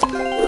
Bye.